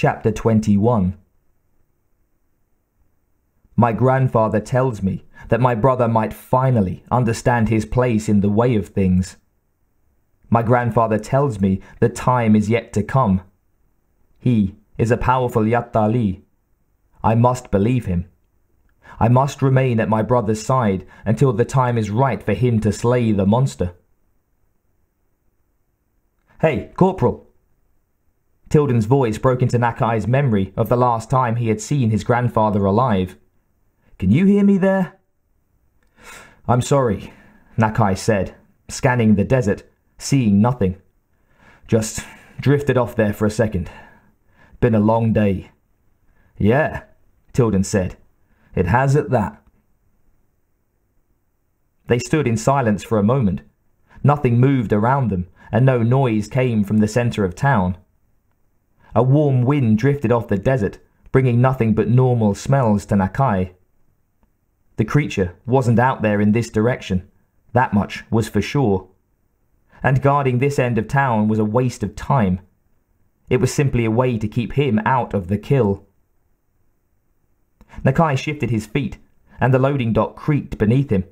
Chapter 21 My grandfather tells me that my brother might finally understand his place in the way of things. My grandfather tells me the time is yet to come. He is a powerful Yattali. I must believe him. I must remain at my brother's side until the time is right for him to slay the monster. Hey, Corporal! Tilden's voice broke into Nakai's memory of the last time he had seen his grandfather alive. Can you hear me there? I'm sorry, Nakai said, scanning the desert, seeing nothing. Just drifted off there for a second. Been a long day. Yeah, Tilden said. It has at that. They stood in silence for a moment. Nothing moved around them, and no noise came from the centre of town. A warm wind drifted off the desert, bringing nothing but normal smells to Nakai. The creature wasn't out there in this direction. That much was for sure. And guarding this end of town was a waste of time. It was simply a way to keep him out of the kill. Nakai shifted his feet, and the loading dock creaked beneath him.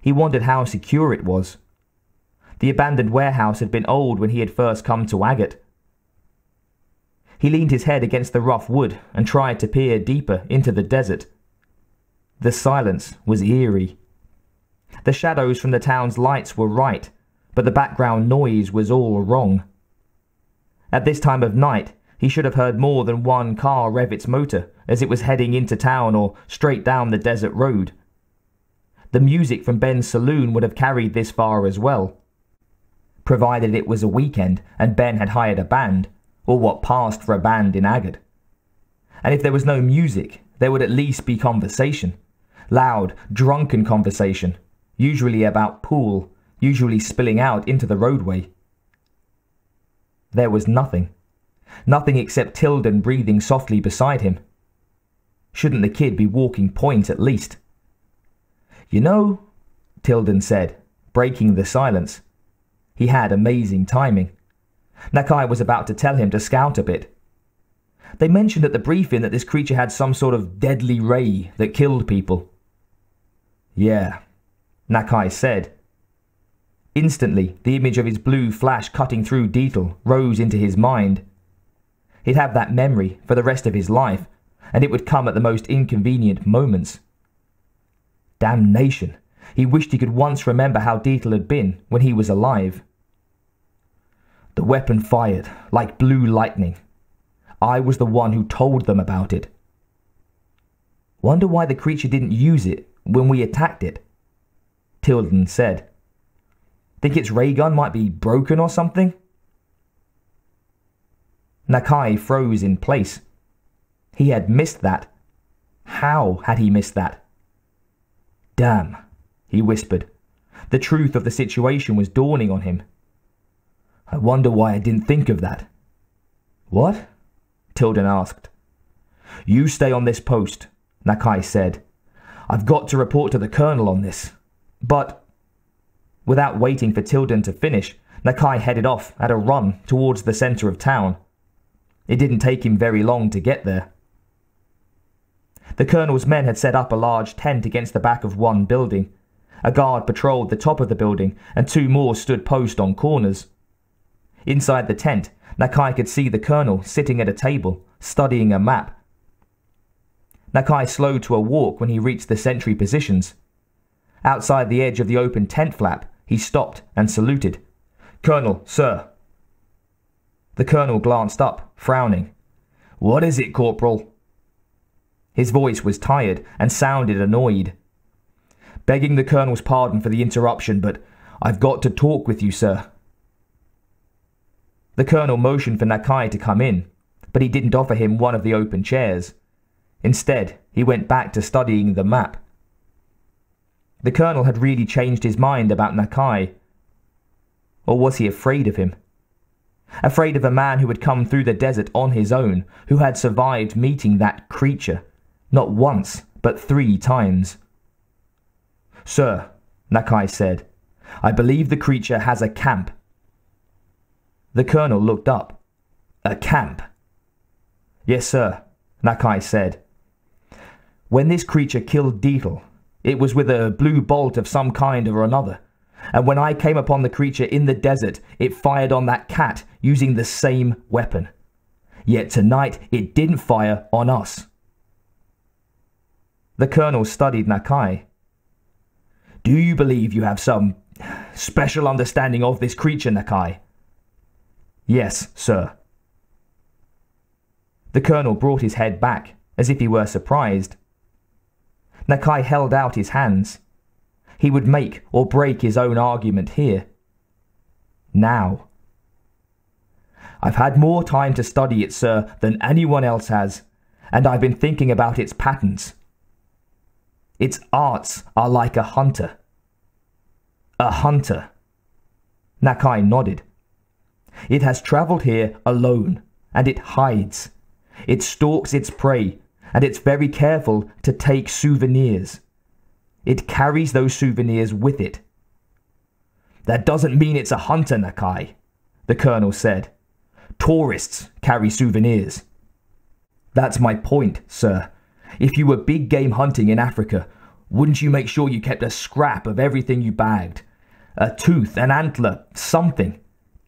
He wondered how secure it was. The abandoned warehouse had been old when he had first come to Agate. He leaned his head against the rough wood and tried to peer deeper into the desert. The silence was eerie. The shadows from the town's lights were right, but the background noise was all wrong. At this time of night, he should have heard more than one car rev its motor as it was heading into town or straight down the desert road. The music from Ben's saloon would have carried this far as well. Provided it was a weekend and Ben had hired a band, or what passed for a band in Agate. And if there was no music, there would at least be conversation. Loud, drunken conversation, usually about pool, usually spilling out into the roadway. There was nothing. Nothing except Tilden breathing softly beside him. Shouldn't the kid be walking point at least? You know, Tilden said, breaking the silence. He had amazing timing. Nakai was about to tell him to scout a bit. They mentioned at the briefing that this creature had some sort of deadly ray that killed people. Yeah, Nakai said. Instantly, the image of his blue flash cutting through Deetle rose into his mind. He'd have that memory for the rest of his life, and it would come at the most inconvenient moments. Damnation! He wished he could once remember how Deetle had been when he was alive. The weapon fired like blue lightning. I was the one who told them about it. Wonder why the creature didn't use it when we attacked it, Tilden said. Think its ray gun might be broken or something? Nakai froze in place. He had missed that. How had he missed that? Damn, he whispered. The truth of the situation was dawning on him. I wonder why I didn't think of that. What? Tilden asked. You stay on this post, Nakai said. I've got to report to the colonel on this. But... Without waiting for Tilden to finish, Nakai headed off at a run towards the centre of town. It didn't take him very long to get there. The colonel's men had set up a large tent against the back of one building. A guard patrolled the top of the building, and two more stood post on corners. Inside the tent, Nakai could see the colonel sitting at a table, studying a map. Nakai slowed to a walk when he reached the sentry positions. Outside the edge of the open tent flap, he stopped and saluted. Colonel, sir. The colonel glanced up, frowning. What is it, Corporal? His voice was tired and sounded annoyed. Begging the colonel's pardon for the interruption, but I've got to talk with you, sir. The colonel motioned for Nakai to come in, but he didn't offer him one of the open chairs. Instead, he went back to studying the map. The colonel had really changed his mind about Nakai. Or was he afraid of him? Afraid of a man who had come through the desert on his own, who had survived meeting that creature, not once, but three times. Sir, Nakai said, I believe the creature has a camp the colonel looked up. A camp. Yes, sir, Nakai said. When this creature killed Deetle, it was with a blue bolt of some kind or another. And when I came upon the creature in the desert, it fired on that cat using the same weapon. Yet tonight it didn't fire on us. The colonel studied Nakai. Do you believe you have some special understanding of this creature, Nakai? Yes, sir. The colonel brought his head back, as if he were surprised. Nakai held out his hands. He would make or break his own argument here. Now. I've had more time to study it, sir, than anyone else has, and I've been thinking about its patterns. Its arts are like a hunter. A hunter. Nakai nodded. It has travelled here alone, and it hides. It stalks its prey, and it's very careful to take souvenirs. It carries those souvenirs with it. That doesn't mean it's a hunter, Nakai, the colonel said. Tourists carry souvenirs. That's my point, sir. If you were big game hunting in Africa, wouldn't you make sure you kept a scrap of everything you bagged? A tooth, an antler, something,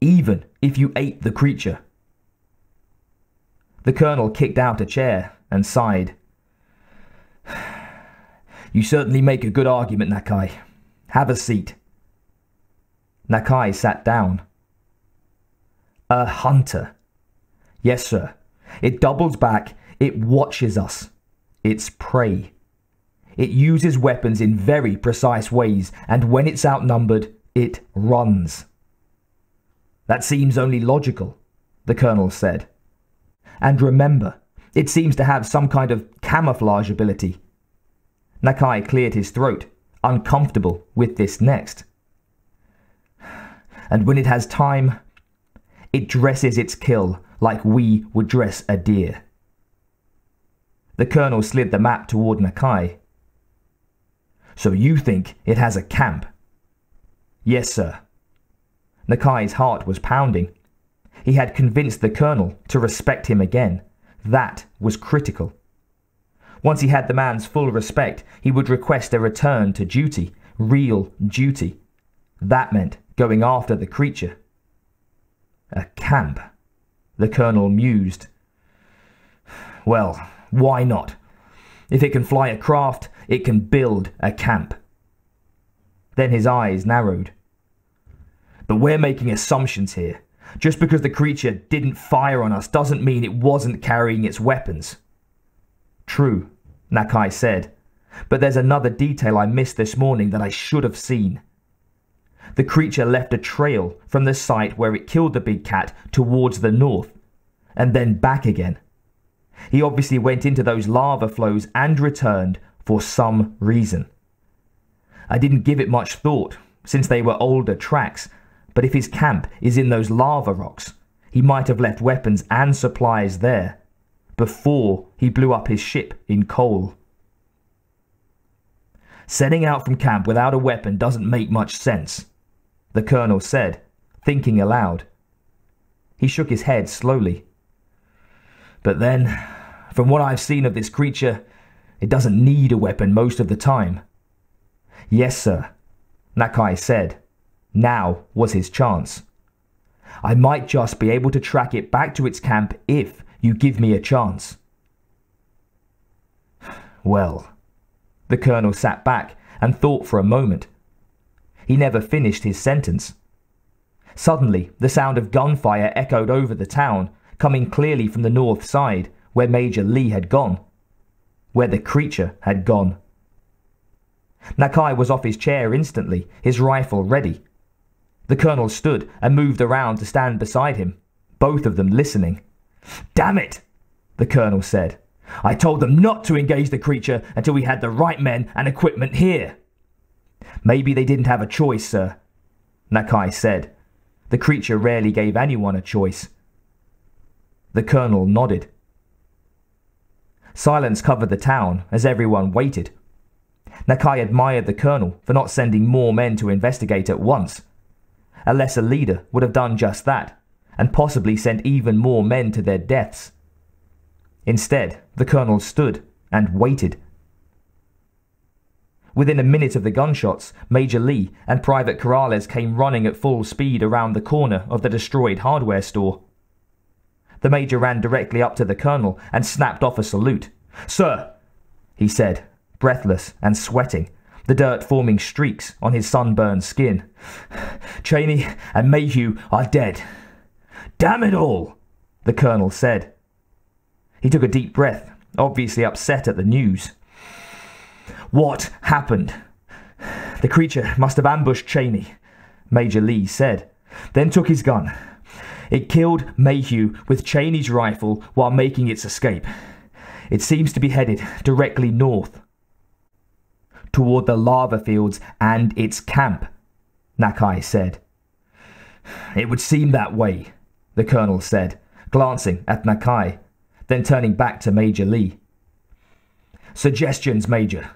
even if you ate the creature. The colonel kicked out a chair and sighed. You certainly make a good argument, Nakai. Have a seat. Nakai sat down. A hunter. Yes, sir. It doubles back, it watches us. It's prey. It uses weapons in very precise ways, and when it's outnumbered, it runs. That seems only logical, the colonel said. And remember, it seems to have some kind of camouflage ability. Nakai cleared his throat, uncomfortable with this next. And when it has time, it dresses its kill like we would dress a deer. The colonel slid the map toward Nakai. So you think it has a camp? Yes, sir. Nakai's heart was pounding. He had convinced the colonel to respect him again. That was critical. Once he had the man's full respect, he would request a return to duty, real duty. That meant going after the creature. A camp, the colonel mused. Well, why not? If it can fly a craft, it can build a camp. Then his eyes narrowed. But we're making assumptions here. Just because the creature didn't fire on us doesn't mean it wasn't carrying its weapons. True, Nakai said, but there's another detail I missed this morning that I should have seen. The creature left a trail from the site where it killed the big cat towards the north, and then back again. He obviously went into those lava flows and returned for some reason. I didn't give it much thought, since they were older tracks, but if his camp is in those lava rocks, he might have left weapons and supplies there before he blew up his ship in coal. Setting out from camp without a weapon doesn't make much sense, the colonel said, thinking aloud. He shook his head slowly. But then, from what I've seen of this creature, it doesn't need a weapon most of the time. Yes, sir, Nakai said. Now was his chance. I might just be able to track it back to its camp if you give me a chance. Well, the colonel sat back and thought for a moment. He never finished his sentence. Suddenly, the sound of gunfire echoed over the town, coming clearly from the north side, where Major Lee had gone. Where the creature had gone. Nakai was off his chair instantly, his rifle ready. The colonel stood and moved around to stand beside him, both of them listening. Damn it, the colonel said. I told them not to engage the creature until we had the right men and equipment here. Maybe they didn't have a choice, sir, Nakai said. The creature rarely gave anyone a choice. The colonel nodded. Silence covered the town as everyone waited. Nakai admired the colonel for not sending more men to investigate at once. A lesser leader would have done just that, and possibly sent even more men to their deaths. Instead, the colonel stood and waited. Within a minute of the gunshots, Major Lee and Private Corrales came running at full speed around the corner of the destroyed hardware store. The Major ran directly up to the Colonel and snapped off a salute. Sir, he said, breathless and sweating, the dirt forming streaks on his sunburned skin. Cheney and Mayhew are dead. Damn it all, the Colonel said. He took a deep breath, obviously upset at the news. What happened? The creature must have ambushed Cheney, Major Lee said, then took his gun. It killed Mayhew with Cheney's rifle while making its escape. It seems to be headed directly north, toward the lava fields and its camp, Nakai said. It would seem that way, the colonel said, glancing at Nakai, then turning back to Major Lee. Suggestions, Major.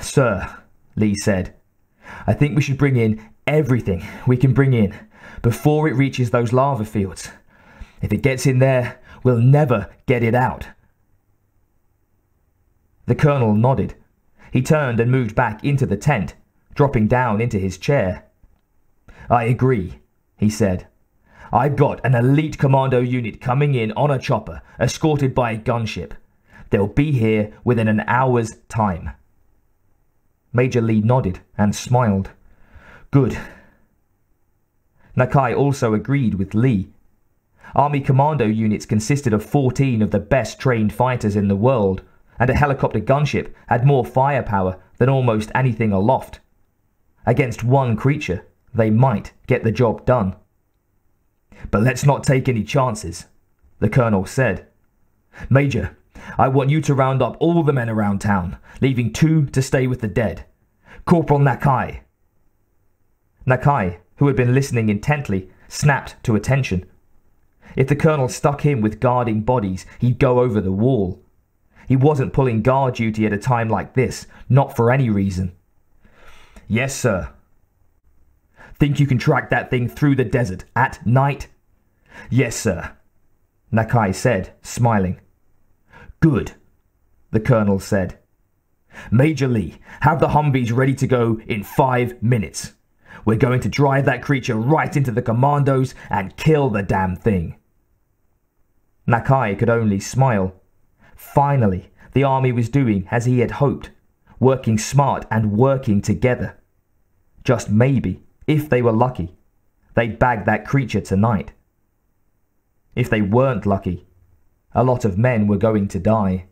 Sir, Lee said, I think we should bring in everything we can bring in before it reaches those lava fields. If it gets in there, we'll never get it out. The colonel nodded. He turned and moved back into the tent, dropping down into his chair. I agree, he said. I've got an elite commando unit coming in on a chopper, escorted by a gunship. They'll be here within an hour's time. Major Lee nodded and smiled. Good. Nakai also agreed with Lee. Army commando units consisted of 14 of the best trained fighters in the world, and a helicopter gunship had more firepower than almost anything aloft. Against one creature, they might get the job done. But let's not take any chances, the colonel said. Major, I want you to round up all the men around town, leaving two to stay with the dead. Corporal Nakai. Nakai, who had been listening intently, snapped to attention. If the colonel stuck him with guarding bodies, he'd go over the wall. He wasn't pulling guard duty at a time like this, not for any reason. Yes, sir. Think you can track that thing through the desert at night? Yes, sir, Nakai said, smiling. Good, the colonel said. Major Lee, have the Humvees ready to go in five minutes. We're going to drive that creature right into the commandos and kill the damn thing. Nakai could only smile. Finally, the army was doing as he had hoped, working smart and working together. Just maybe, if they were lucky, they'd bag that creature tonight. If they weren't lucky, a lot of men were going to die.